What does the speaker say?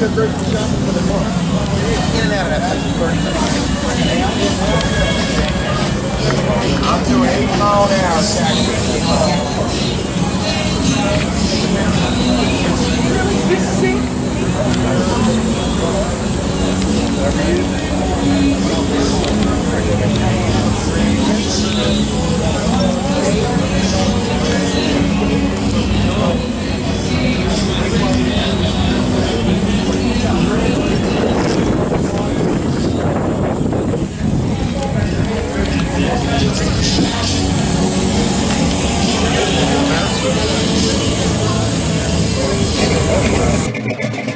took grocery shopping for the month. In and out of that place. I'm doing eight mile an hour. Yeah.